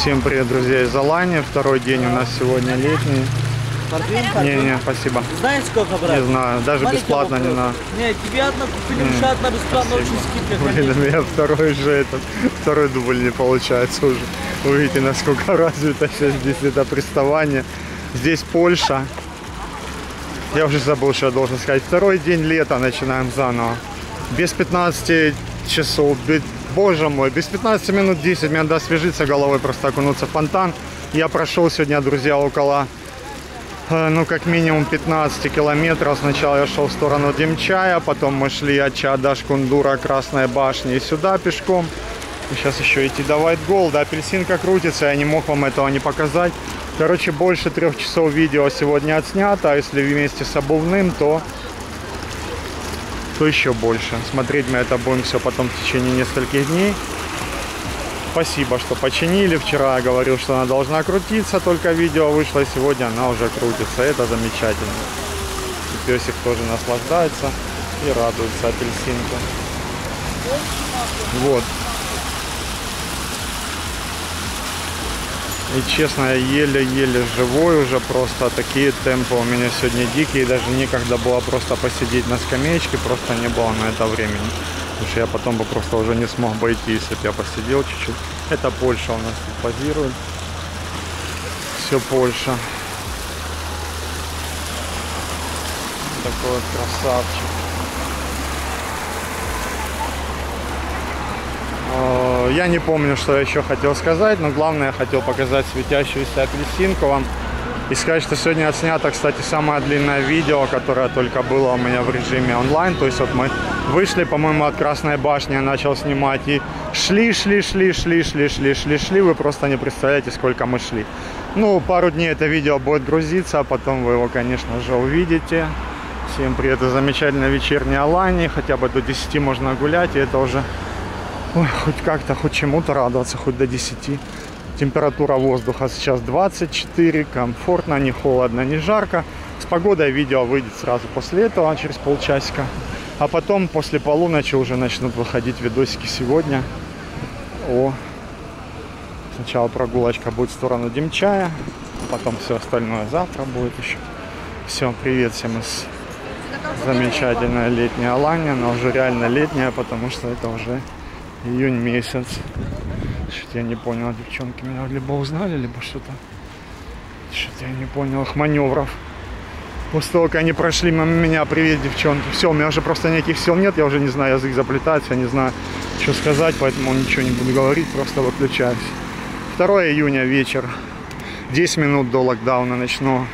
Всем привет, друзья, из Алании. Второй день у нас сегодня летний. Портвейн? Не-не, спасибо. Знаешь, сколько брать? Не знаю, даже Маленький бесплатно не вопрос. надо. Не, тебе одна купили, mm. одна бесплатно, очень скидка. Блин, у меня второй же этот, второй дубль не получается уже. Вы видите, насколько развито сейчас здесь это приставание. Здесь Польша. Я уже забыл, что я должен сказать. Второй день лета начинаем заново. Без 15 часов, без- боже мой, без 15 минут 10 мне надо освежиться головой, просто окунуться в фонтан. Я прошел сегодня, друзья, около Э, ну, как минимум 15 километров. Сначала я шел в сторону Демчая, потом мы шли от Чада, Шкундура, Красной башни и сюда пешком. И сейчас еще идти до Gold. Апельсинка крутится, я не мог вам этого не показать. Короче, больше трех часов видео сегодня отснято, а если вместе с обувным, то то еще больше. Смотреть мы это будем все потом в течение нескольких дней. Спасибо, что починили. Вчера я говорил, что она должна крутиться, только видео вышло, сегодня она уже крутится. Это замечательно. И песик тоже наслаждается и радуется апельсинка. Вот. И честно, я еле-еле живой уже, просто такие темпы у меня сегодня дикие, даже некогда было просто посидеть на скамеечке, просто не было на это времени. Потому что я потом бы просто уже не смог бы идти, если бы я посидел чуть-чуть. Это Польша у нас тут позирует. Все Польша. Такой вот красавчик. Я не помню, что я еще хотел сказать, но главное, я хотел показать светящуюся апельсинку вам. И сказать, что сегодня отснято, кстати, самое длинное видео, которое только было у меня в режиме онлайн. То есть вот мы вышли, по-моему, от Красной башни, я начал снимать. И шли, шли, шли, шли, шли, шли, шли, шли. Вы просто не представляете, сколько мы шли. Ну, пару дней это видео будет грузиться, а потом вы его, конечно же, увидите. Всем привет, это замечательная вечерняя Алания. Хотя бы до 10 можно гулять, и это уже Ой, хоть как-то, хоть чему-то радоваться, хоть до 10. Температура воздуха сейчас 24, комфортно, не холодно, не жарко. С погодой видео выйдет сразу после этого, через полчасика. А потом после полуночи уже начнут выходить видосики сегодня. О, сначала прогулочка будет в сторону Демчая, потом все остальное завтра будет еще. Все, привет всем из замечательная летняя Алания, она уже реально летняя, потому что это уже июнь месяц. Что-то я не понял, девчонки меня либо узнали, либо что-то. Что-то я не понял их маневров. После того, как они прошли мимо меня, привет, девчонки. Все, у меня уже просто никаких сил нет, я уже не знаю, язык заплетается, я не знаю, что сказать, поэтому ничего не буду говорить, просто выключаюсь. 2 июня вечер, 10 минут до локдауна ночного.